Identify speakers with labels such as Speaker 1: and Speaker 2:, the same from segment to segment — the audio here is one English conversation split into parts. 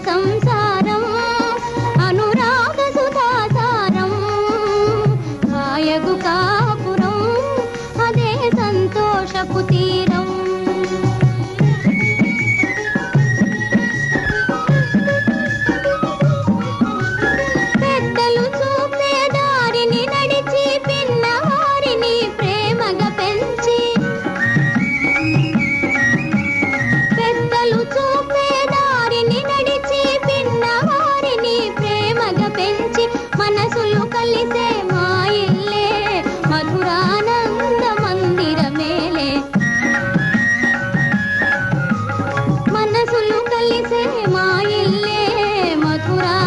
Speaker 1: సంసార पुरा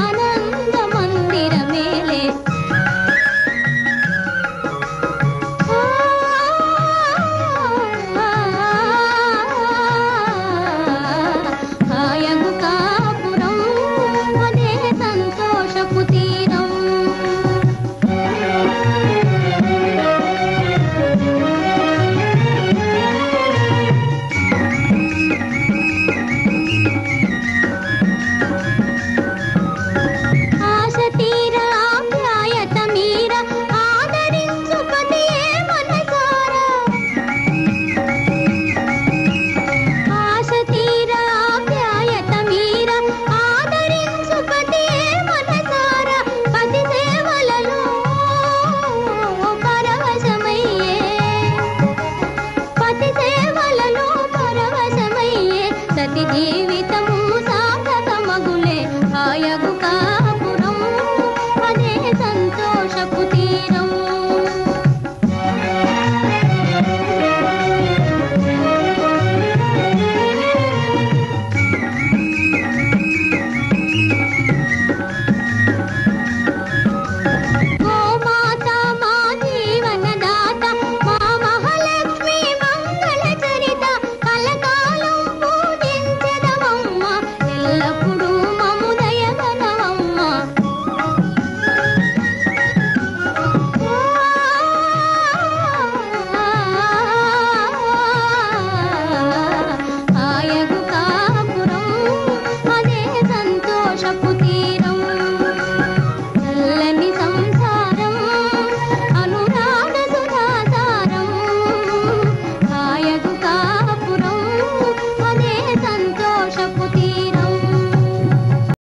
Speaker 1: Капут